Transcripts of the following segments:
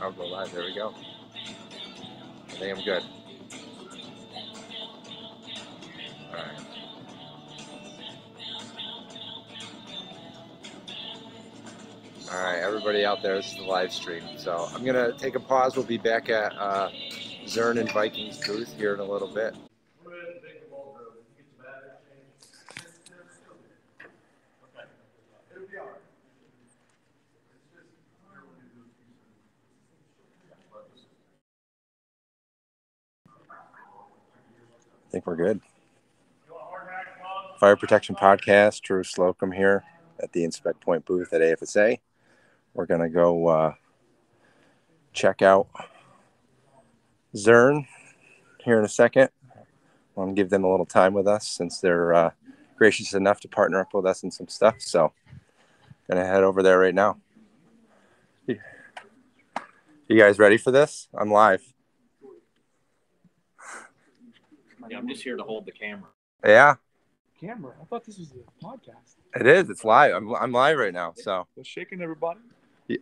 I'll go live. There we go. I think I'm good. All right. All right, everybody out there, this is the live stream. So I'm gonna take a pause. We'll be back at uh, Zurn and Vikings booth here in a little bit. Think we're good. Fire Protection Podcast, Drew Slocum here at the Inspect Point booth at AFSA. We're going to go uh, check out Zurn here in a second. I'm going to give them a little time with us since they're uh, gracious enough to partner up with us in some stuff. So, going to head over there right now. You guys ready for this? I'm live. Yeah, I'm just here to hold the camera. Yeah, camera. I thought this was a podcast. it is. It's live. I'm, I'm live right now. So, Was shaking everybody? yeah,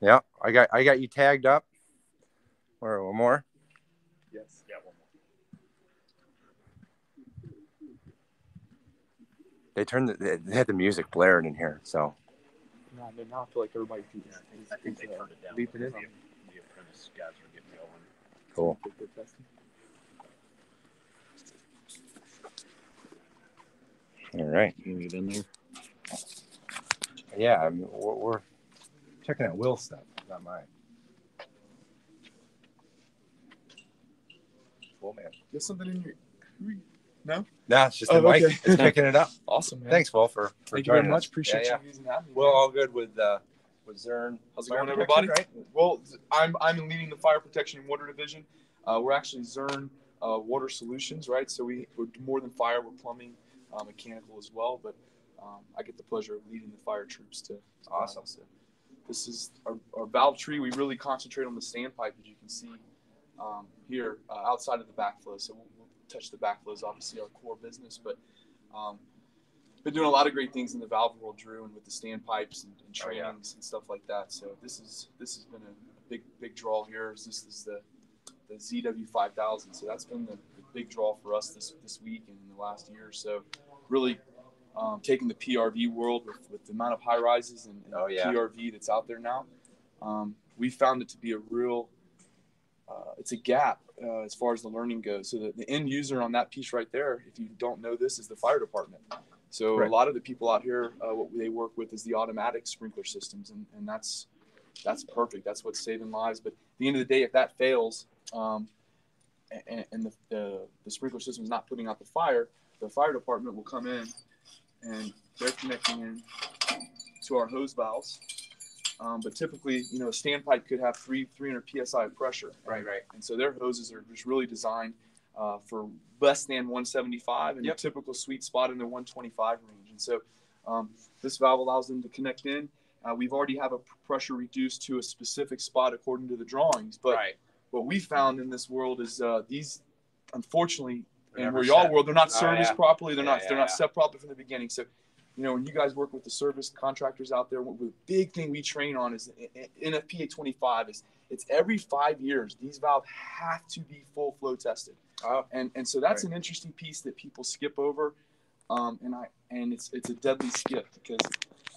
yeah. I got I got you tagged up. Or one more. Yes. Yeah, one more. They turned the, they had the music blaring in here. So, No, I now I feel like everybody can Yeah, I think, I think they turned it down. Leap in. The, the apprentice guys were getting going. cool. All right. You can get in there. Yeah, I mean, we're, we're checking out Will's stuff, not mine. Cool, man. Get something in your. No, No, it's just Oh, the mic. okay. It's picking it up. Awesome, man. Thanks, Will, for, for Thank you very much. us. Appreciate Yeah, you using that. yeah. Will, all good with uh, with Zurn. How's it Fire going, everybody? right? Well, I'm I'm leading the fire protection and water division. Uh, we're actually Zurn uh, Water Solutions, right? So we, we're more than fire. We're plumbing, uh, mechanical as well. But um, I get the pleasure of leading the fire troops to. to Awesome. So this is our, our valve tree. We really concentrate on the standpipe, as you can see um, here uh, outside of the backflow. So we'll, we'll touch the backflows, obviously our core business, but um, been doing a lot of great things in the valve world, Drew, and with the standpipes and, and Oh, yeah. trainings and stuff like that. So this is this has been a, big big draw here. Is This is the the ZW5000. So that's been the big draw for us this this week and in the last year. or So really um, taking the PRV world with, with the amount of high rises and, and Oh, yeah. PRV that's out there now, um, we found it to be a real uh, it's a gap uh, as far as the learning goes. So the, the end user on that piece right there, if you don't know this, is the fire department. So Right. a lot of the people out here, uh, what they work with is the automatic sprinkler systems, and, and that's that's perfect. That's what's saving lives. But at the end of the day, if that fails, um, and, and the, the the sprinkler system is not putting out the fire, the fire department will come in, and they're connecting in to our hose valves. Um, but typically, you know, a standpipe could have three 300 psi of pressure. Right, right. And so their hoses are just really designed uh, for less than 175 and Yep. the typical sweet spot in the 125 range. And so um, this valve allows them to connect in. Uh, we've already have a pressure reduced to a specific spot according to the drawings. But right. What we found in this world is uh, these, unfortunately, They're in where y'all world, they're not Oh, serviced yeah. properly. They're Yeah, not yeah, they're not set properly from the beginning. So, you know, when you guys work with the service contractors out there, what the big thing we train on is NFPA 25 is it's every five years these valves have to be full flow tested, Oh, and and so that's Right. an interesting piece that people skip over, um, and I and it's it's a deadly skip because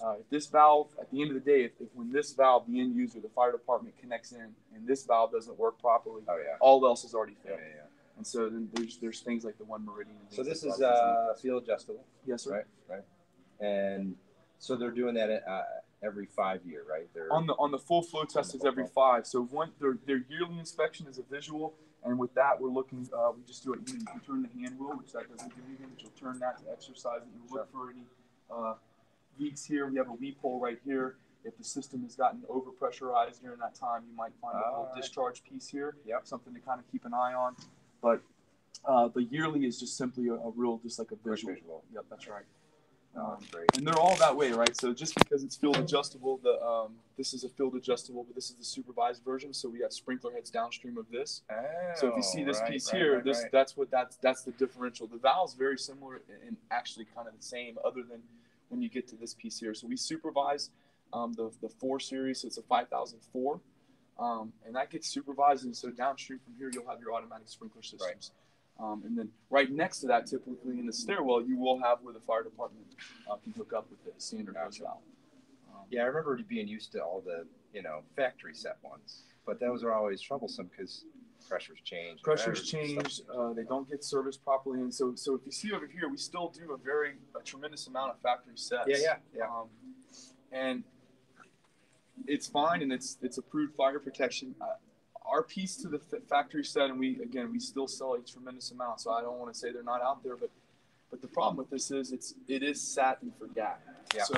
uh, if this valve at the end of the day, if, if when this valve the end user the fire department connects in and this valve doesn't work properly, oh yeah. all else is already failed. yeah, yeah. And so then there's there's things like the one meridian. So this is uh, field adjustable, yes sir. right? Right. And so they're doing that uh, every five year, right? They're On the on the full flow test is every five. So one their their yearly inspection is a visual, and with that we're looking. Uh, we just do it. You, you turn the hand wheel, which that doesn't do anything. But you'll turn that to exercise, and you look for any uh, leaks here. We have a weep hole right here. If the system has gotten over pressurized during that time, you might find a little Alright. discharge piece here. Yep. Something to kind of keep an eye on. But uh, the yearly is just simply a, a real, just like a visual. visual. Yep, that's right. Oh, Um, that's great. and they're all that way, right? So just because it's field adjustable, the um, this is a field adjustable, but this is the supervised version. So we got sprinkler heads downstream of this. So if you see this Oh, right, piece right, here, right, this right. that's what that's that's the differential. The valve's very similar and actually kind of the same, other than when you get to this piece here. So we supervise um, the the four series. So it's a 5004. um, and that gets supervised. And so downstream from here, you'll have your automatic sprinkler systems. Um, and then right next to that, typically in the stairwell, you will have where the fire department uh, can hook up with the standard hose valve. Um, Yeah, I remember being used to all the you know factory set ones, but those are always troublesome because pressures change. pressures change uh, they don't get serviced properly and so so if you see over here we still do a very a tremendous amount of factory sets Yeah, yeah, yeah. um, and it's fine and it's it's approved fire protection uh, our piece to the f- factory set and we again we still sell a tremendous amount so i don't want to say they're not out there but but the problem with this is it's it is sat and forgot Yeah. so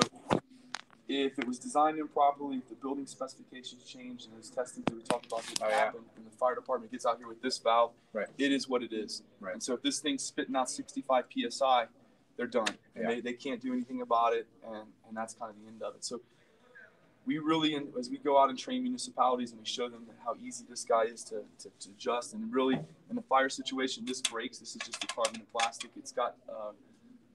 if it was designed improperly, if the building specifications change and those testings that we talked about didn't Oh, yeah. and the fire department gets out here with this valve, Right. it is what it is. Right. And so if this thing's spitting out 65 psi, they're done. And Yeah. they, they can't do anything about it, and, and that's kind of the end of it. So we really, as we go out and train municipalities and we show them how easy this guy is to, to, to adjust, and really in a fire situation, this breaks. This is just a carbon and plastic. It's got uh,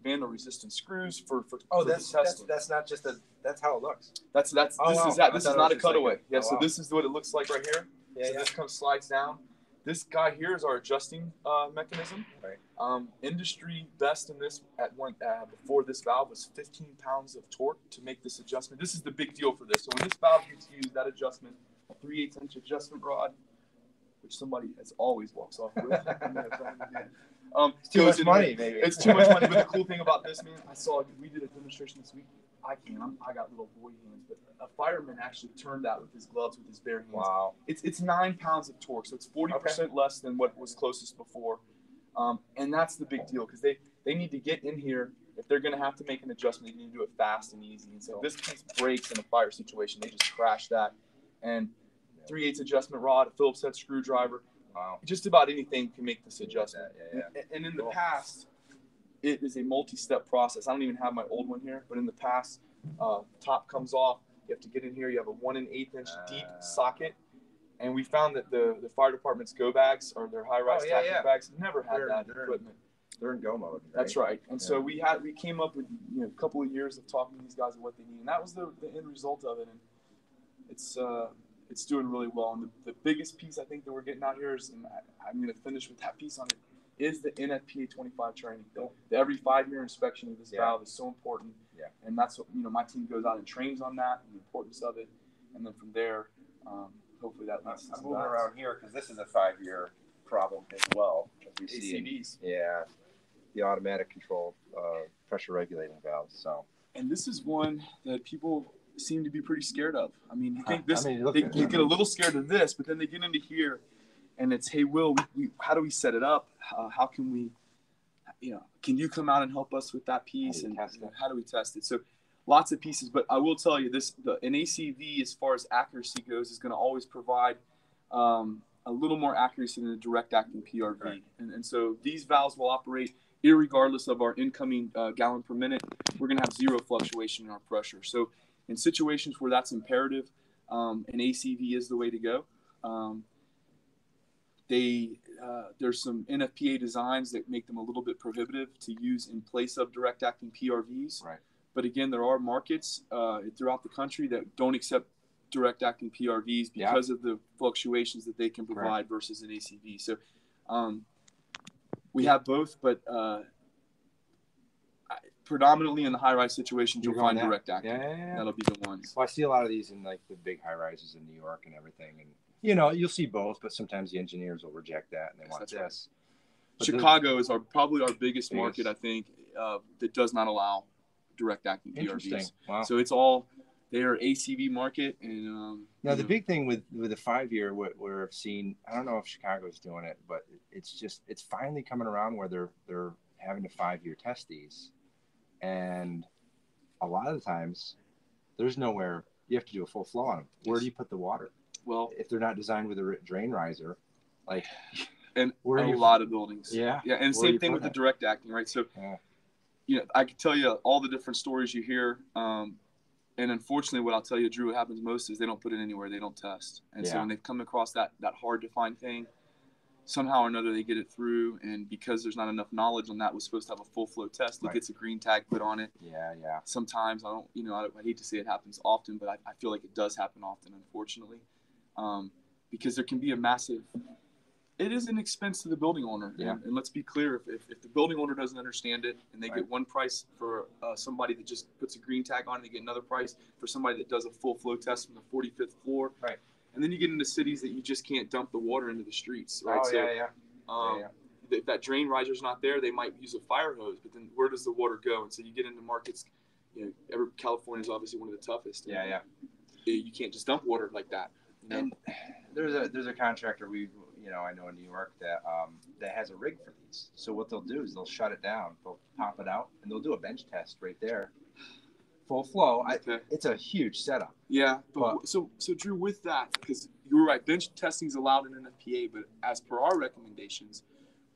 vandal resistant screws for, for, Oh, for that's that's that's not just a. That's how it looks. That's that's Oh, this wow. is that. This is not a just like cutaway. a- yeah. oh, So wow. this is what it looks like right here. Yeah, so yeah. this comes slides down. This guy here is our adjusting uh, mechanism. Right. Um, industry best in this at one uh, before this valve was 15 pounds of torque to make this adjustment. This is the big deal for this. So when this valve gets used, that adjustment, a 3 8 inch adjustment rod, which somebody has always walks off with. um, It's too much money, maybe. It's too much money. But the cool thing about this, man, I saw we did a demonstration this week. I can't. I'm, I got little boy hands, but a fireman actually turned that with his gloves with his bare hands. Wow. It's it's nine pounds of torque, so it's forty percent less than what was closest before, um, and that's the big deal because they they need to get in here. If they're going to have to make an adjustment, they need to do it fast and easy. And so if this piece breaks in a fire situation, they just crash that. And three eighths adjustment rod, a Phillips head screwdriver, Wow. just about anything can make this adjustment. Yeah, yeah. And- And in the Cool. past, it is a multi-step process. I don't even have my old one here, but in the past, uh, top comes off. You have to get in here. You have a one and eighth inch deep Ah. socket, and we found that the the fire department's go bags or their high-rise Oh, yeah, yeah. bags never had They're- that they're- equipment. They're in go mode. That's right. And so we had we came up with you know a couple of years of talking to these guys of what they need, and that was the, the end result of it. And it's uh, it's doing really well. And the, the biggest piece I think that we're getting out here is, and I, I'm going to finish with that piece on it, is the NFPA 25 training. The, the every five year inspection of this Yeah. valve is so important. Yeah. And that's what you know my team goes out and trains on that and the importance of it, and then from there, um, hopefully that I'm, leads I'm moving valves. around here because this is a five-year problem as well. As we see ACVs. yeah, the automatic control uh, pressure regulating valves. So and this is one that people seem to be pretty scared of. I mean, you think I this, mean, look they, get a little scared of this, but then they get into here, and it's, hey, Will, we, we, how do we set it up? Uh, how can we, you know, can you come out and help us with that piece? you and test it? how do we test it? So, lots of pieces, but I will tell you this: the an ACV, as far as accuracy goes, is going to always provide. Um, a little more accuracy than a direct acting PRV. Correct. And, and so these valves will operate irregardless of our incoming uh, gallon per minute. We're going to have zero fluctuation in our pressure. So in situations where that's imperative, um, an ACV is the way to go. Um, they uh, there's some NFPA designs that make them a little bit prohibitive to use in place of direct acting PRVs. Right. But again, there are markets uh, throughout the country that don't accept direct acting PRVs Yeah. because of the fluctuations that they can provide versus an ACV. So um, we have both, but uh, predominantly in the high rise situations, you'll find going direct acting. yeah, yeah, yeah. That'll be the ones. Well, I see a lot of these in like the big high rises in New York and everything, and you know you'll see both, but sometimes the engineers will reject that and they Yes, want that's right. this. Chicago is our probably our biggest market, I think, uh, that does not allow direct acting Interesting. Wow. So it's all they are ACV market, and um, Now the know, big thing with with the five year, what we're seeing, I don't know if Chicago's doing it, but it's just it's finally coming around where they're they're having to five year test these, and a lot of the times there's nowhere you have to do a full flow on them. Where do you put the water well, if they're not designed with a drain riser? Like and where a lot of buildings. Yeah. yeah, and same thing with the direct acting, right? So, Yeah. you know, I could tell you all the different stories you hear. Um, and unfortunately, what I'll tell you, Drew, what happens most is they don't put it anywhere. They don't test. And so when they've come across that that hard to find thing, somehow or another they get it through. And because there's not enough knowledge on that, was supposed to have a full flow test. It Right. gets a green tag put on it. Yeah, yeah. Sometimes I don't, you know, I, I hate to say it happens often, but I, I feel like it does happen often, unfortunately. Um, because there can be a massive. It is an expense to the building owner, Yeah. and, and let's be clear: if, if, if the building owner doesn't understand it, and they Right. get one price for uh, somebody that just puts a green tag on, it, they get another price for somebody that does a full flow test from the 45th floor, Right. And then you get into cities that you just can't dump the water into the streets, right? Oh so, yeah, yeah. um, yeah. if that drain riser's not there, they might use a fire hose, but then where does the water go? And so you get into markets, you know, every, California is obviously one of the toughest. Yeah, yeah. You you can't just dump water like that. You know? And there's a there's a contractor we you know I know in New York that um, that has a rig for these. So what they'll do is they'll shut it down, they'll pop it out, and they'll do a bench test right there, full flow. I, okay. it's a huge setup. Yeah, but But- so so Drew, with that, because you were right, bench testing is allowed in NFPA, but as per our recommendations,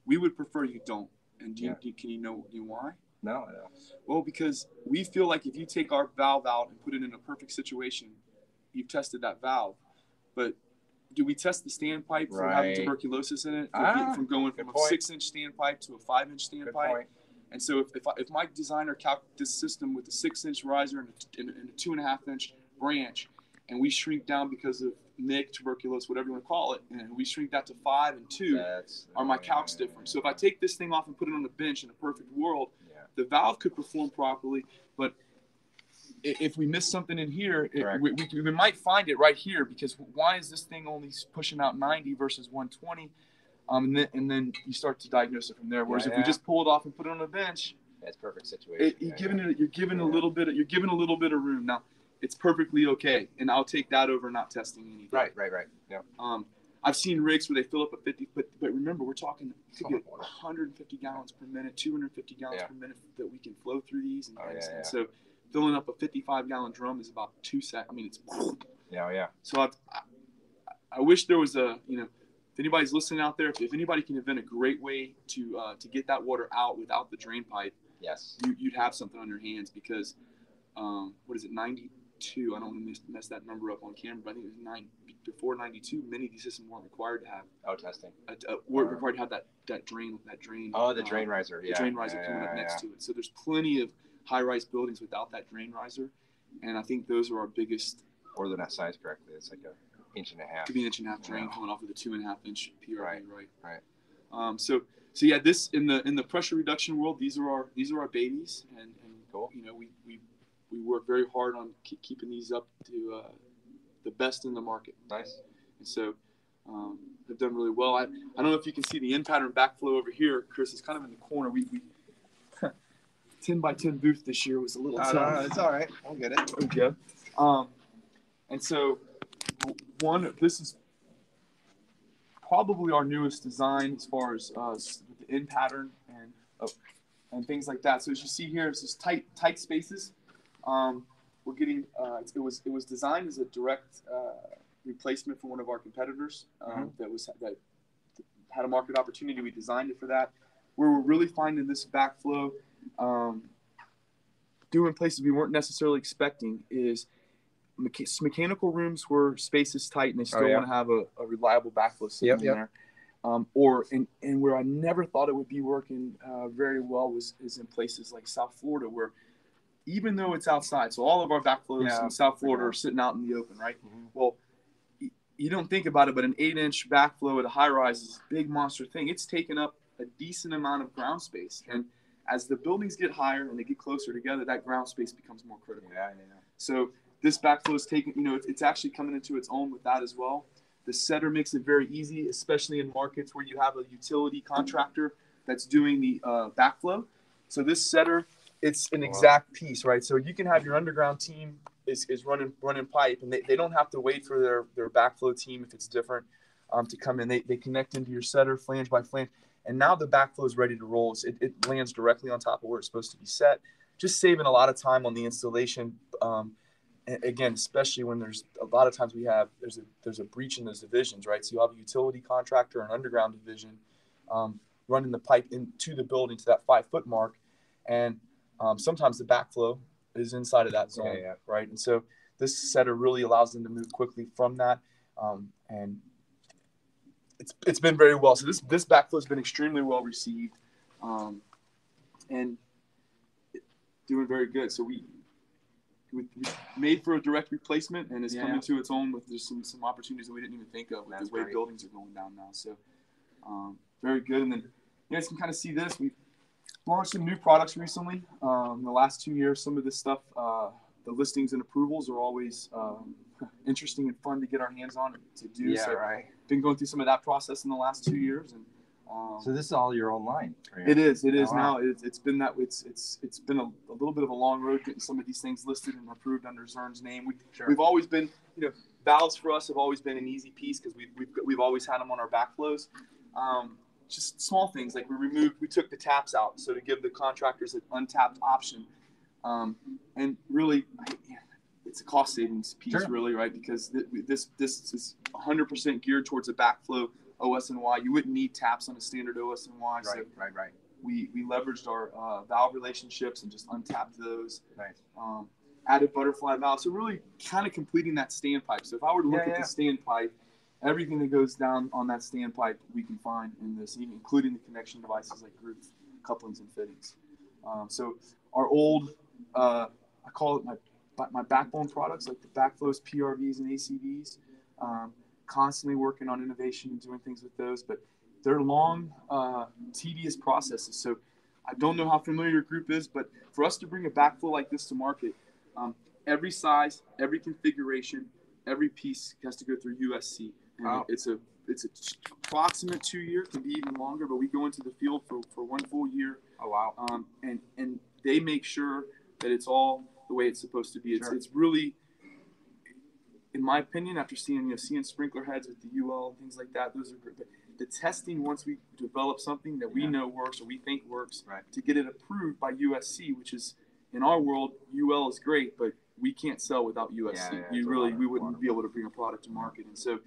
we would prefer you don't. And do you, Yeah. you- can you know, you why? No, no. Well, because we feel like if you take our valve out and put it in a perfect situation, you've tested that valve. But do we test the standpipe for having tuberculosis in it? From, Ah, from going from a point. six inch standpipe to a five inch standpipe? And so if, if, I, if my designer calculated this system with a six inch riser and a, and a- and a two and a half inch branch, and we shrink down because of NIC, tuberculosis, whatever you want to call it, and we shrink that to five and two, That's are my calcs different? So if I take this thing off and put it on the bench in a perfect world, Yeah. the valve could perform properly, but if we miss something in here, it, we, we, we might find it right here because why is this thing only pushing out 90 versus 120? Um, and then and then you start to diagnose it from there. Whereas Yeah, if we just pull it off and put it on a bench, That's perfect situation. it, you're Yeah, giving it you're giving a little bit of, you're giving a little bit of room. Now it's perfectly okay, and I'll take that over not testing anything. Right, right, right. Yeah. Um, I've seen rigs where they fill up a 50, but but remember we're talking you could get 150 gallons per minute, 250 gallons per minute that we can flow through these, and, Oh, and- yeah, and yeah. so filling up a 55 gallon drum is about two sec. I mean it's Yeah, yeah. so I've, I I wish there was a you know if anybody's listening out there if, if anybody can invent a great way to uh, to get that water out without the drain pipe Yes. you, you'd have something on your hands because um, what is it 92 i don't want to mess, mess that number up on camera but i think it was nine before 92 many of these systems weren't required to have Oh, testing. a, a, weren't required to have that that drain that drain Oh, the uh, drain riser. the drain riser yeah, coming up yeah, next yeah. to it so there's plenty of high-rise buildings without that drain riser and i think those are our biggest Or they're not sized correctly. It's like a inch and a half. could be an inch and a half drain Yeah. coming off of the two and a half inch PRV, right? Right, right. Um, so, so yeah, this in the in the pressure reduction world, these are our these are our babies, and, and Cool. you know we, we we work very hard on keep, keeping these up to uh, the best in the market, Nice. and so um, they've done really well. I, I don't know if you can see the in pattern backflow over here, Chris. It's kind of in the corner. We, we ten by ten booth this year was a little Oh, tough. no, no, it's all right. I'll get it. Okay. Um, and so, w- one, this is probably our newest design as far as uh, the in pattern and oh, and things like that. So as you see here, it's just tight tight spaces. Um, we're getting uh, it was it was designed as a direct uh, replacement for one of our competitors um, that was that had a market opportunity. We designed it for that. Where we're really finding this backflow. Um, doing places we weren't necessarily expecting is mecha- mechanical rooms where space is tight and they still Oh, yeah. want to have a, a reliable backflow system Yep, in yep. there. Um, or and, and where I never thought it would be working uh, very well was is in places like South Florida where even though it's outside, so all of our backflows Yeah, in South Florida yeah. are sitting out in the open, right? Mhm. Well, y- you don't think about it, but an eight-inch backflow at a high rise is a big monster thing. It's taken up a decent amount of ground space, and as the buildings get higher and they get closer together, that ground space becomes more critical. Yeah, yeah. So this backflow is taking, you know, it's, it's actually coming into its own with that as well. The setter makes it very easy, especially in markets where you have a utility contractor that's doing the uh, backflow. So this setter, it's an Wow. exact piece, right? So you can have your underground team is, is running running pipe, and they, they don't have to wait for their, their backflow team if it's different um, to come in. They, they connect into your setter flange by flange, and now the backflow is ready to roll. So it, it lands directly on top of where it's supposed to be set, just saving a lot of time on the installation. Um, again, especially when there's a lot of times we have there's a there's a breach in those divisions, right? So you have a utility contractor, an underground division, um, running the pipe into the building to that five foot mark, and um, sometimes the backflow is inside of that zone, Yeah, yeah. right? And so this setter really allows them to move quickly from that, um, and it's it's been very well. So this this backflow has been extremely well received, um, and doing very good. So we we made for a direct replacement and is Yeah. coming to its own with just some some opportunities that we didn't even think of with That's the way great. buildings are going down now. So um, very good. And then you guys can kind of see this. We launched some new products recently. Um, the last two years, some of this stuff, uh, the listings and approvals are always um, interesting and fun to get our hands on and to do. Yeah, so right. been going through some of that process in the last two years and. Um, So this is all your own line. right? it is. It is Oh, wow. now. It's, it's been that. It's it's it's been a, a little bit of a long road getting some of these things listed and approved under Zurn's name. We, Sure. We've always been, you know, valves for us have always been an easy piece because we've, we've we've always had them on our backflows. Um, just small things like we removed, we took the taps out so to give the contractors an untapped option, um, and really, it's a cost savings piece, Sure. really, right? Because th- this this is 100% geared towards a backflow OS&Y. You wouldn't need taps on a standard OS&Y, so Right, right, right. we we leveraged our uh, valve relationships and just untapped those. Nice. Um, added butterfly valve, so really kind of completing that standpipe. So if I were to look Yeah, at yeah. the standpipe, everything that goes down on that standpipe we can find in this, even including the connection devices like groups, couplings, and fittings. Um, so our old, uh, I call it my my backbone products like the backflows, PRVs, and ACVs. Um, constantly working on innovation and doing things with those, but they're long, uh, tedious processes. So I don't know how familiar your group is, but for us to bring a backflow like this to market, um, every size, every configuration, every piece has to go through USC. And Wow. it's a it's a approximate two year, can be even longer, but we go into the field for, for one full year, Oh wow. um, and and they make sure that it's all the way it's supposed to be. It's Sure. it's really, in my opinion, after seeing you know seeing sprinkler heads with the UL and things like that, those are great. But the testing once we develop something that we Yeah. know works or we think works, Right. to get it approved by USC, which is in our world, UL is great, but we can't sell without USC. Yeah, yeah, you really, we wouldn't be able to bring a product to market, and so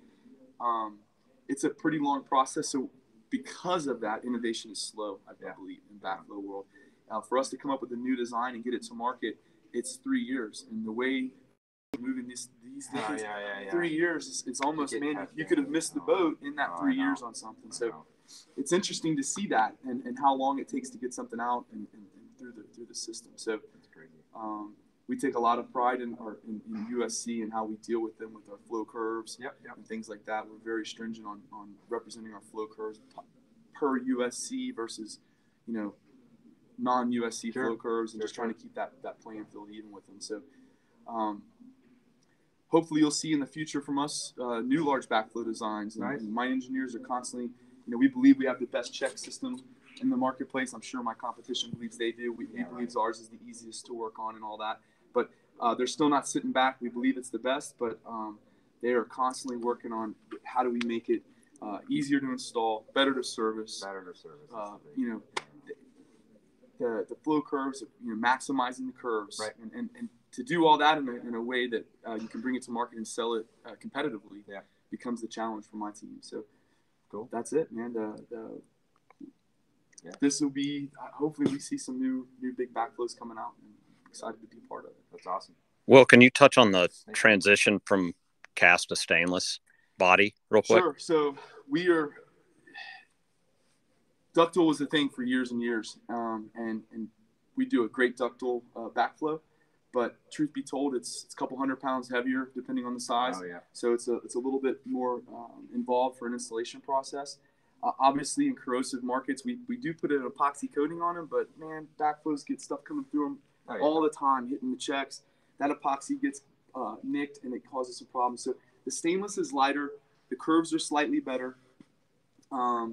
um, it's a pretty long process. So because of that, innovation is slow. I believe in backflow world. Uh, for us to come up with a new design and get it to market, it's three years. And the way moving these these Oh, days, yeah, yeah, yeah. three years, is, it's almost man, you, you could have missed the boat in that Oh, three years on something. So it's interesting to see that and, and how long it takes to get something out and, and, and through the through the system. So um, we take a lot of pride in our in, in USC and how we deal with them with our flow curves Yep, yep. and things like that. We're very stringent on, on representing our flow curves per USC versus, you know, non USC Sure. flow curves and Sure, just trying to keep that, that playing field even with them. So, um, hopefully you'll see in the future from us uh, new large backflow designs. And, Nice. and my engineers are constantly, you know, we believe we have the best check system in the marketplace. I'm sure my competition believes they do. We, Yeah, believe ours is the easiest to work on and all that. But uh, they're still not sitting back. We believe it's the best, but um, they are constantly working on how do we make it uh, easier to install, better to service. Better to service. Uh, the you know, the, the flow curves, you know, maximizing the curves, Right. and, and, and to do all that in a, in a way that uh, you can bring it to market and sell it uh, competitively Yeah. becomes the challenge for my team. So Cool. that's it, man. The, the, Yeah. This will be uh, hopefully we see some new new big backflows coming out. And excited to be part of it. That's awesome. Will, can you touch on the Thank you. transition from cast to stainless body real quick? Sure. So we are ductile was a thing for years and years, um, and and we do a great ductile uh, backflow. But truth be told, it's it's a couple hundred pounds heavier depending on the size. Oh yeah. So it's a it's a little bit more um, involved for an installation process. Uh, obviously, in corrosive markets, we, we do put an epoxy coating on them, but man, backflows get stuff coming through them Oh, yeah. all the time, hitting the checks. That epoxy gets uh, nicked and it causes some problems. So the stainless is lighter. The curves are slightly better. Um,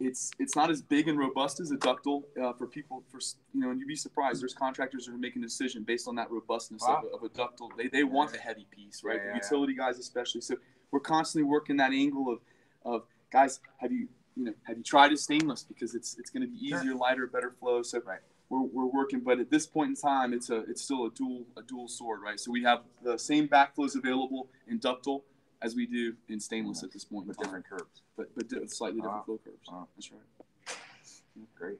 it's it's not as big and robust as a ductile uh, for people. For you know, and you'd be surprised. There's contractors that are making a decision based on that robustness Wow. of, a, of a ductile. They, they want the heavy piece, right? Yeah, the utility guys especially. So we're constantly working that angle of of guys. Have you you know have you tried a stainless because it's it's going to be Sure. easier, lighter, better flow. So Right. we're, we're working, but at this point in time, it's a it's still a dual a dual sword, right? So we have the same backflows available in ductile as we do in stainless at this point in With different curves. but but slightly different Wow. flow curves. Wow. That's right. Great.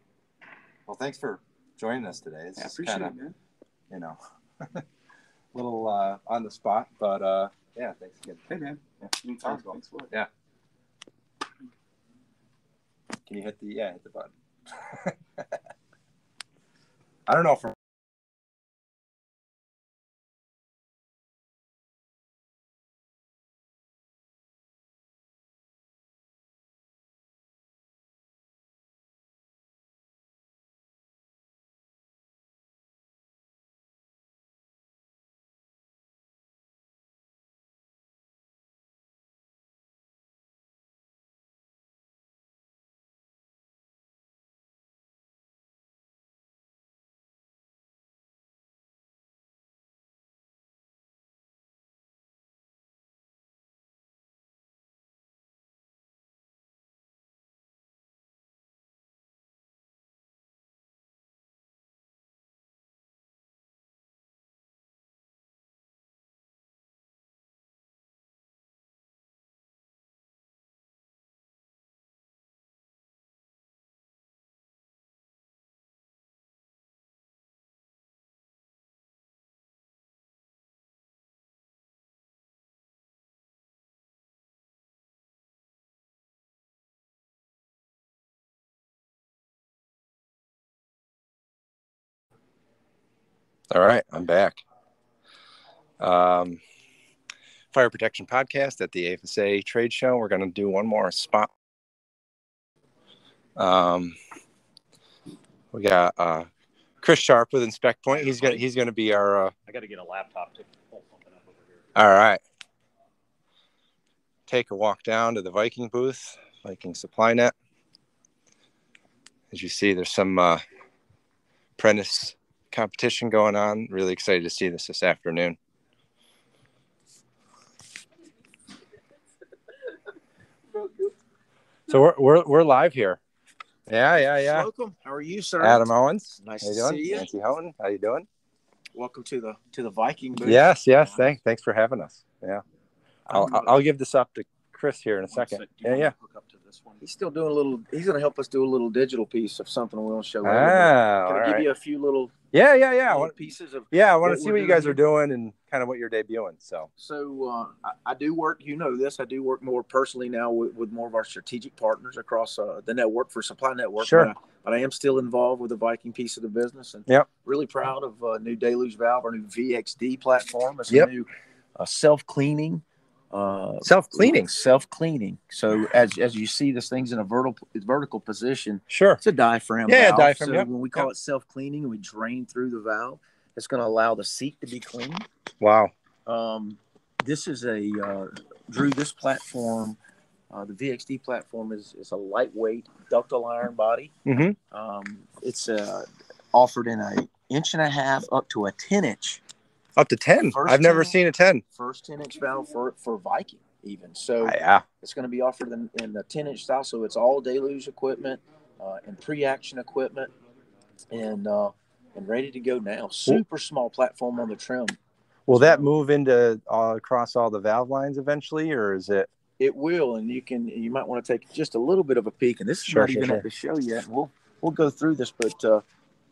Well, thanks for joining us today. It's Yeah, I appreciate kinda, it, man. you know, a little uh, on the spot, but uh, yeah, thanks again. Hey, man. Yeah. Anytime. Cool. Thanks for it. Can you hit the yeah, hit the button? I don't know if All right, I'm back. Um, Fire Protection Podcast at the AFSA Trade Show. We're going to do one more spot. Um, we got uh, Chris Sharp with Inspect Point. He's gonna he's gonna be our. Uh, I got to get a laptop to pull something up over here. all right. Take a walk down to the Viking booth, Viking SupplyNet. As you see, there's some uh, apprentice competition going on. Really excited to see this this afternoon. So we're we're, we're live here. Yeah, yeah, yeah. Welcome. How are you, sir? Adam Owens. Nice How you to doing? see you. Nancy Houghton. How you doing? Welcome to the to the Viking booth. Yes, yes. Thanks, thanks for having us. Yeah, I'll, I'm, I'll- I'll give this up to Chris here in a second. Yeah, yeah. Hook up to this one. He's still doing a little. He's going to help us do a little digital piece of something we'll show. Ah, later, but all Can I give right. you a few little, Yeah, yeah, yeah. I little pieces of? yeah, I want to see what you doing guys are doing and kind of what you're debuting. So, So uh, I, I do work. You know this. I do work more personally now with, with more of our strategic partners across uh, the network for Supply Network. Sure. But I, but I am still involved with the Viking piece of the business, and Yep. really proud of uh, new deluge valve, our new VXD platform. It's Yep. a new uh, self cleaning. Uh, self cleaning. self cleaning. So as as you see, this thing's in a vertical vertical position. Sure. It's a diaphragm. Yeah, valve. diaphragm, So yep, when we call yep. it self cleaning, we drain through the valve. It's going to allow the seat to be clean. Wow. Um, this is a uh, Drew. This platform, uh, the VXD platform, is is a lightweight ductile iron body. Mhm. Um, it's uh, offered in a inch and a half up to a ten inch. Up to ten. First I've never 10. seen a ten. First ten inch valve for for Viking even. So Ah, yeah. it's going to be offered in, in the 10 inch style. So it's all deluge equipment uh, and pre action equipment and uh, and ready to go now. Super small platform on the trim. Will that move into all across all the valve lines eventually, or is it? It will, and you can you might want to take just a little bit of a peek. And this is Sure, not sure, even sure. at the show yet. We'll we'll go through this, but uh,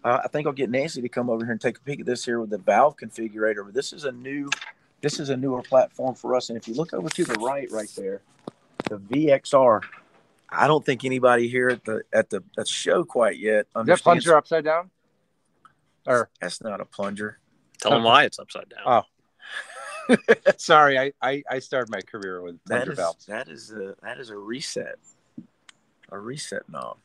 I I think I'll get Nancy to come over here and take a peek at this here with the valve configurator. This is a new this is a newer platform for us. And if you look over to the right, right there, the VXR. I don't think anybody here at the at the, at the show quite yet Is that plunger upside down? Or That's not a plunger. Tell them why it's upside down. Oh. sorry, I, I I started my career with That plunger is valves. that is a that is a reset, a reset knob.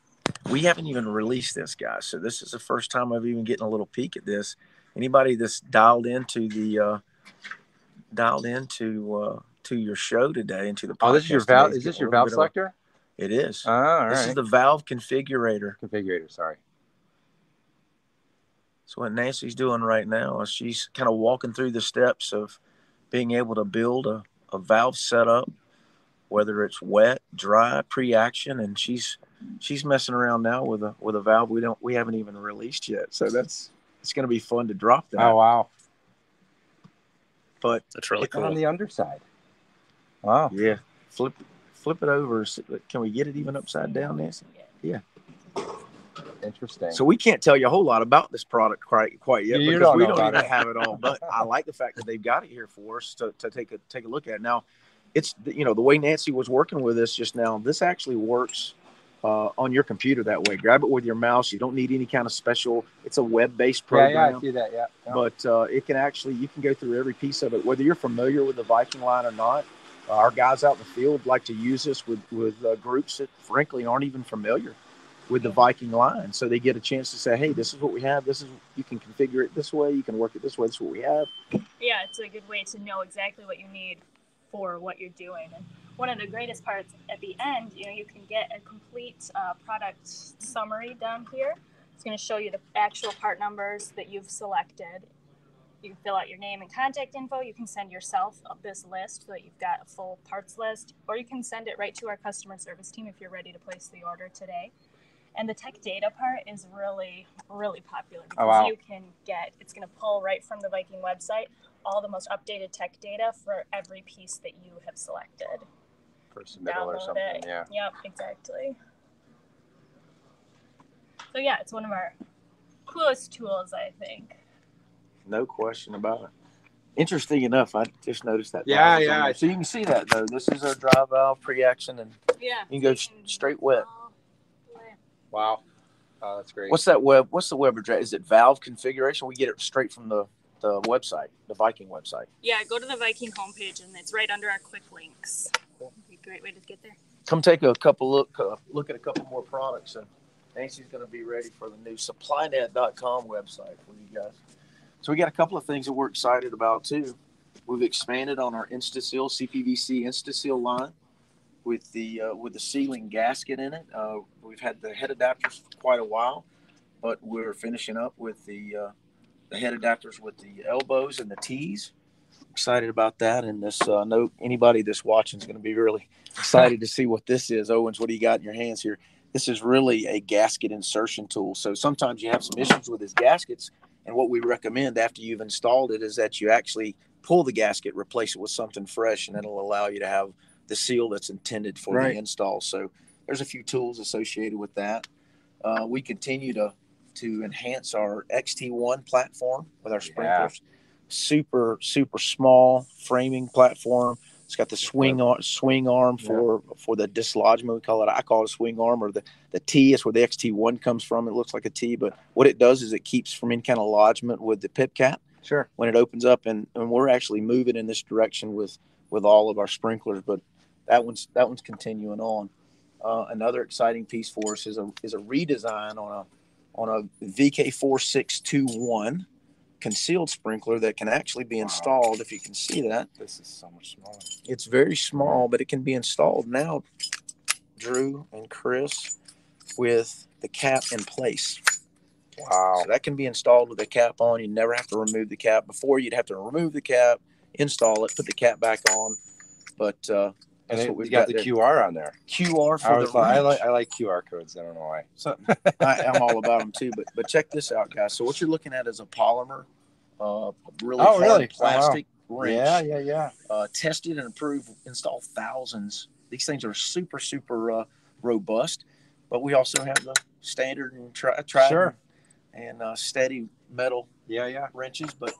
We haven't even released this, guys. So this is the first time I've even getting a little peek at this. Anybody that's dialed into the uh, dialed into uh, to your show today into the Oh, this is your valve. Is this your valve bit of selector? It is. Ah, all this right. is the valve configurator. configurator. Sorry. So what Nancy's doing right now is she's kind of walking through the steps of being able to build a, a valve setup, whether it's wet, dry, pre-action, and she's she's messing around now with a with a valve we don't we haven't even released yet. So that's it's going to be fun to drop that. Oh wow. But That's really It's on the underside. Wow. yeah, flip flip it over. Can we get it even upside down, Nancy? Yeah. Interesting. So we can't tell you a whole lot about this product quite quite yet You because don't we don't even it. have it all. But I like the fact that they've got it here for us to, to take a take a look at. Now, it's you know the way Nancy was working with this just now. This actually works uh, on your computer that way. Grab it with your mouse. You don't need any kind of special. It's a web based yeah, program. yeah, I see that. Yeah. yeah. But uh, it can actually you can go through every piece of it, whether you're familiar with the Viking line or not. Uh, our guys out in the field like to use this with with uh, groups that frankly aren't even familiar with the Viking line, so they get a chance to say, "Hey, this is what we have. This is you can configure it this way. You can work it this way. This is what we have." yeah, it's a good way to know exactly what you need for what you're doing. And one of the greatest parts at the end, you know, you can get a complete uh, product summary down here. It's going to show you the actual part numbers that you've selected. You can fill out your name and contact info. You can send yourself this list so that you've got a full parts list, or you can send it right to our customer service team if you're ready to place the order today. And the tech data part is really, really popular because Oh, wow. you can get it's going to pull right from the Viking website all the most updated tech data for every piece that you have selected. For submittal or something. it. Yeah. Yep, exactly. So yeah, it's one of our coolest tools, I think. No question about it. Interesting enough, I just noticed that. Yeah, valve yeah, So you can see that though. This is our dry valve pre-action, and Yeah. You can go s- straight wet. Wow. Oh, that's great. What's that web? What's the web address? Is it valve configuration? We get it straight from the the website, the Viking website. Yeah, go to the Viking homepage and it's right under our quick links. Great way to get there. Come take a couple look uh, look at a couple more products, and Nancy's going to be ready for the new SupplyNet.com website for you guys. So we got a couple of things that we're excited about too. We've expanded on our InstaSeal CPVC InstaSeal line with the uh, with the sealing gasket in it. Uh, we've had the head adapters for quite a while, but we're finishing up with the uh, the head adapters with the elbows and the T's. Excited about that, and this uh, no anybody that's watching is going to be really excited to see what this is. Owens, what do you got in your hands here? This is really a gasket insertion tool. So sometimes you have some issues with his gaskets, and what we recommend after you've installed it is that you actually pull the gasket, replace it with something fresh, and it'll allow you to have the seal that's intended for Right. the install. So there's a few tools associated with that. Uh, we continue to to enhance our XT1 platform with our sprinklers. Super super small framing platform. It's got the swing arm, swing arm for for the dislodgement. We call it. I call it a swing arm or the the T. Is where the XT1 comes from. It looks like a T, but what it does is it keeps from any kind of lodgement with the pip cap Sure. when it opens up and, and we're actually moving in this direction with with all of our sprinklers but that one's that one's continuing on uh, another exciting piece for us is a is a redesign on a on a VK4621 concealed sprinkler that can actually be Wow. installed if you can see that This is so much smaller. it's very small but it can be installed now Drew and Chris with the cap in place Wow. so that can be installed with the cap on. You never have to remove the cap. Before you'd have to remove the cap, install it, put the cap back on. But uh, And it, we've got, got the there. QR on there. QR for I, the always thought- I like I like QR codes. I don't know why. So I, I'm all about them too. But but check this out, guys. So what you're looking at is a polymer, uh, really Oh, hard really? Oh, wow. plastic wrench. Yeah, yeah, yeah. uh, tested and approved, installed thousands. These things are super, super uh, robust. But we also have the standard and tri- tried Sure. and uh, steady metal Yeah, yeah. wrenches. But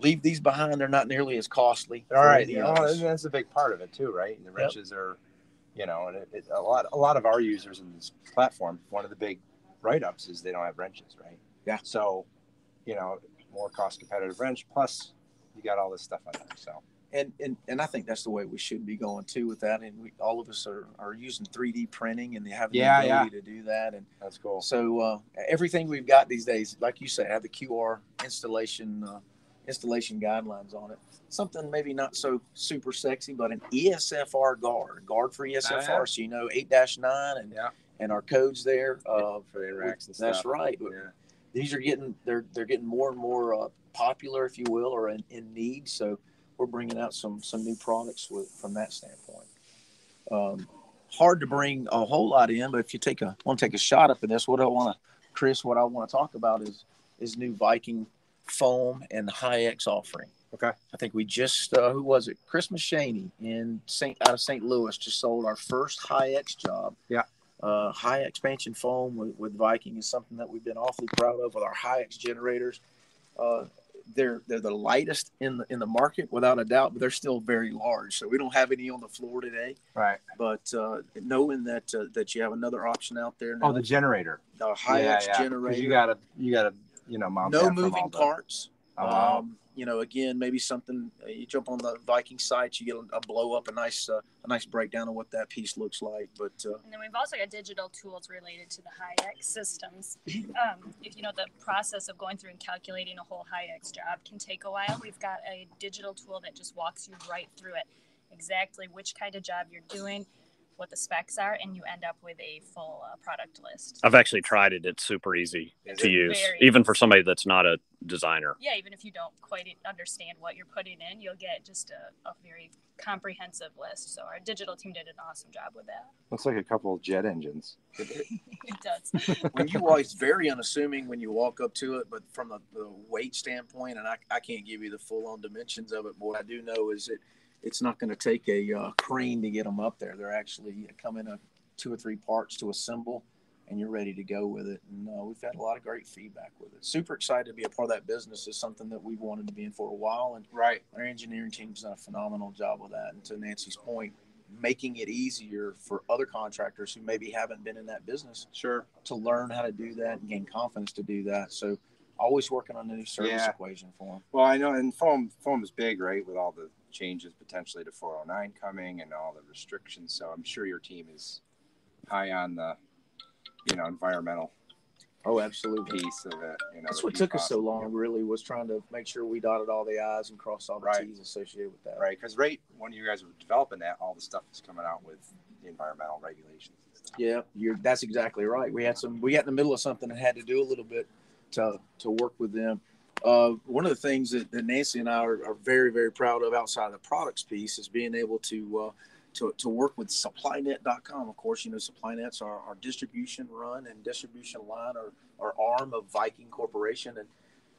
leave these behind; they're not nearly as costly. All right. You know, others. that's a big part of it too, right? The wrenches are, you know, and it, it, a lot a lot of our users in this platform. One of the big write ups is they don't have wrenches, right? Yeah. So, you know, more cost competitive wrench plus you got all this stuff on there. So and, and and I think that's the way we should be going too with that. And we, all of us are, are using 3D printing and they have the Yeah, ability to do that. And that's cool. So uh, everything we've got these days, like you say, have the QR installation uh, installation guidelines on it. Something maybe not so super sexy, but an ESFR guard, guard for ESFR, yeah. so you know eight nine and Yeah. and our codes there. Uh, For the interacts and that's right. Yeah. These are getting they're they're getting more and more uh, popular, if you will, or in, in need. So we're bringing out some some new products with from that standpoint. Um, hard to bring a whole lot in, but if you take a want to take a shot up in this, what I want to, Chris, what I want to talk about is is new Viking foam and high X offering. Okay. I think we just uh, who was it? Chris Machaney in Saint out of St. Louis just sold our first high X job. Yeah. Uh, high expansion foam with, with Viking is something that we've been awfully proud of with our high X generators. Uh, they're they're the lightest in the in the market without a doubt, but they're still very large. So we don't have any on the floor today. Right. But uh, knowing that uh, that you have another option out there now, Oh, the generator. the high X yeah. generator, You gotta you gotta you know mount that no from moving the- parts. Wow. Um, you know, again, maybe something uh, you jump on the Viking sites, you get a, a blow up, a nice, uh, a nice breakdown of what that piece looks like. But uh, And then we've also got digital tools related to the HiX systems. Um, if you know the process of going through and calculating a whole HiX job can take a while, we've got a digital tool that just walks you right through it, exactly which kind of job you're doing, what the specs are, and you end up with a full uh, product list. I've actually tried it. It's super easy Is to use, Very even for somebody that's not a designer. Yeah, even if you don't quite understand what you're putting in, you'll get just a, a very comprehensive list. So our digital team did an awesome job with that. Looks like a couple of jet engines. it does. when you walk, it's very unassuming when you walk up to it. But from the, the weight standpoint, and I, I can't give you the full on dimensions of it, but what I do know is that it's not going to take a uh, crane to get them up there. They're actually come in a two or three parts to assemble, and you're ready to go with it. And uh, we've had a lot of great feedback with it. Super excited to be a part of that business. Is something that we've wanted to be in for a while, and Right. our engineering team's done a phenomenal job with that. And to Nancy's point, making it easier for other contractors who maybe haven't been in that business Sure. to learn how to do that and gain confidence to do that. So always working on a new service Yeah. equation for them. Well, I know, and foam foam is big, right? With all the changes potentially to 409 coming and all the restrictions. So I'm sure your team is high on the, you know, environmental Oh, absolutely. piece of it. You know, That's what took us so long, really, was trying to make sure we dotted all the I's and crossed all the Right. T's associated with that. right? Because right when you guys were developing that, all the stuff was coming out with the environmental regulations. Yeah, you're, that's exactly right. We had some, we got in the middle of something and had to do a little bit to, to work with them. Uh, one of the things that, that Nancy and I are, are very, very proud of outside of the products piece is being able to, uh, to, to work with supplynet.com. Of course, you know, SupplyNet's our, our distribution run and distribution line or, our arm of Viking Corporation. And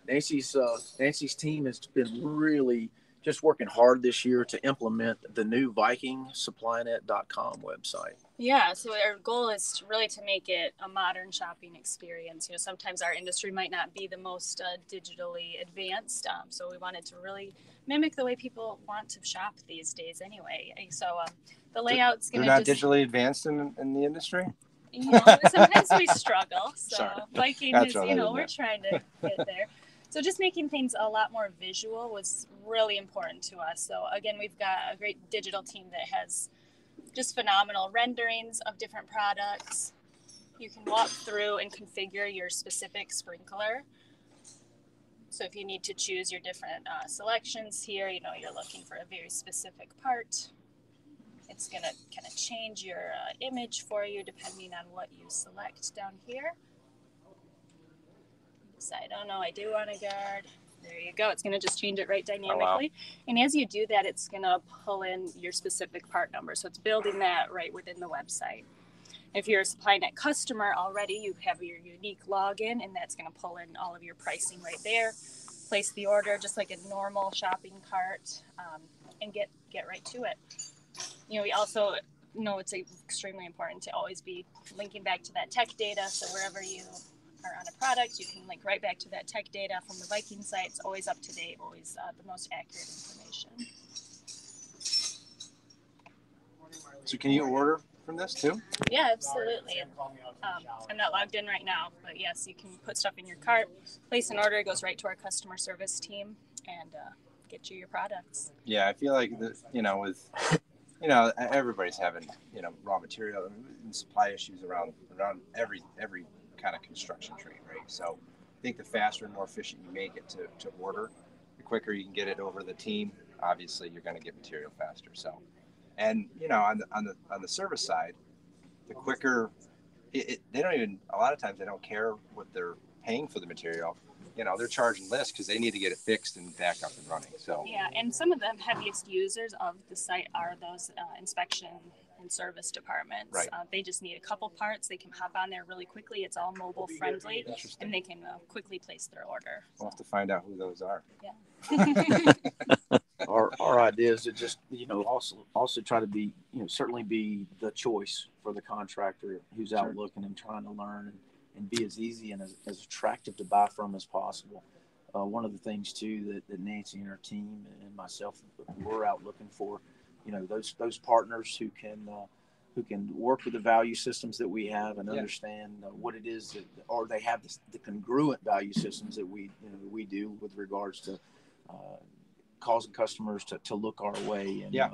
Nancy's, uh, Nancy's team has been really just working hard this year to implement the new Viking supplynet.com website. Yeah, so our goal is really to make it a modern shopping experience. You know, sometimes our industry might not be the most uh, digitally advanced, um, so we wanted to really mimic the way people want to shop these days. Anyway, so um, the layout's They're going to not just digitally advanced in, in the industry. you know, sometimes we struggle. So Sorry. Viking That's is, you know, we're trying to get there. So just making things a lot more visual was really important to us. So again, we've got a great digital team that has just phenomenal renderings of different products. You can walk through and configure your specific sprinkler. So if you need to choose your different uh, selections here, you know, you're looking for a very specific part. It's going to kind of change your uh, image for you depending on what you select down here. Decide, oh no, I do want a guard. There you go. It's going to just change it right dynamically. And as you do that, it's going to pull in your specific part number. So it's building that right within the website. If you're a SupplyNet customer already, you have your unique login, and that's going to pull in all of your pricing right there. Place the order just like a normal shopping cart, um, and get get right to it. You know, we also know it's extremely important to always be linking back to that tech data. So wherever you are on a product, you can link right back to that tech data from the Viking site. It's always up to date, always uh, the most accurate information. So can you order from this too? Yeah, absolutely. Um, I'm not logged in right now, but yes, you can put stuff in your cart, place an order, it goes right to our customer service team, and uh, get you your products. Yeah, I feel like the, you know with you know everybody's having you know raw material and supply issues around around every every kind of construction trade, right? So I think the faster and more efficient you make it to, to order, the quicker you can get it over the team. Obviously, you're going to get material faster. So, and you know on the on the on the service side, the quicker it, it, they don't even a lot of times they don't care what they're paying for the material. You know, they're charging less because they need to get it fixed and back up and running. So Yeah, and some of the heaviest users of the site are those uh, inspection and service departments. Right. Uh, they just need a couple parts. They can hop on there really quickly. It's all mobile friendly, and they can uh, quickly place their order. We'll have to find out who those are. Yeah. our our idea is to just you know also also try to be you know certainly be the choice for the contractor who's out Sure. looking and trying to learn and, and be as easy and as, as attractive to buy from as possible. Uh, one of the things too that, that Nancy and her team and myself we're out looking for, you know, those those partners who can uh, who can work with the value systems that we have and Yeah. understand uh, what it is that, or they have this, the congruent value systems that we you know we do with regards to uh, causing customers to, to look our way. And, Yeah.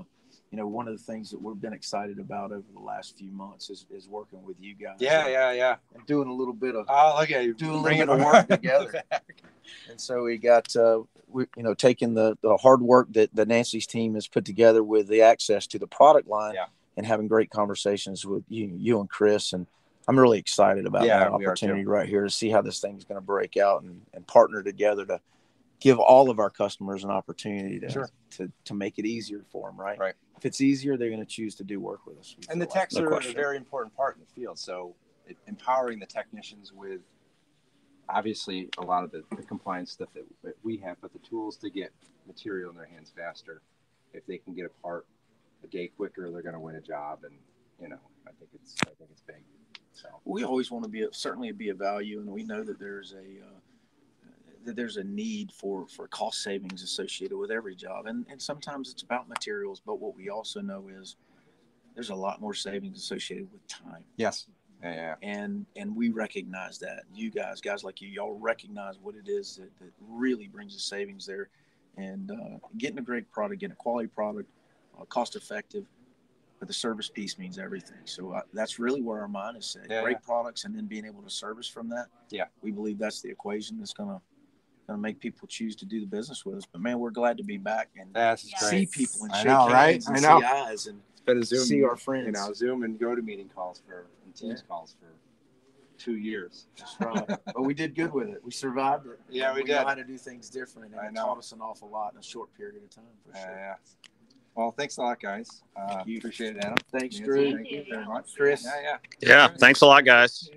You know, one of the things that we've been excited about over the last few months is, is working with you guys. Yeah, and, yeah, yeah. and doing a little bit of, Oh, look at you Doing a little bit of work together. and so we got, uh, we, you know, taking the, the hard work that, the Nancy's team has put together with the access to the product line Yeah. and having great conversations with you, you and Chris. And I'm really excited about Yeah, that opportunity right here to see how this thing is going to break out and, and partner together to give all of our customers an opportunity to, Sure. to, to make it easier for them. Right. Right. If it's easier, they're going to choose to do work with us. And the feel like. techs No are question. a very important part in the field. So it, empowering the technicians with obviously a lot of the, the compliance stuff that, that we have, but the tools to get material in their hands faster. If they can get a part a day quicker, they're going to win a job. And you know, I think it's I think it's big. So we always want to be a, certainly be a value, and we know that there's a uh, that there's a need for for cost savings associated with every job, and and sometimes it's about materials. But what we also know is there's a lot more savings associated with time. Yes. Yeah, and and we recognize that you guys guys like you y'all recognize what it is that, that really brings the savings there and uh, getting a great product getting a quality product uh, cost effective but the service piece means everything so uh, that's really where our mind is set Yeah, great yeah. products and then being able to service from that Yeah. we believe that's the equation that's gonna gonna make people choose to do the business with us but man we're glad to be back and That's Yeah. great. see people and I shake know, right? hands and I know. see eyes and It's been a Zoom. see our friends You know, Zoom and GoToMeeting calls for and Teams calls for two years. That's right. but we did good with it. We survived it. Yeah, we we did. know how to do things different, and I it know. taught us an awful lot in a short period of time, for Yeah, sure. yeah. Well, thanks a lot, guys. Uh, Thank you. appreciate it, Adam. Thanks, Nancy, Drew. Thank you very much. Chris. Yeah, yeah. Yeah. Thanks a lot, guys.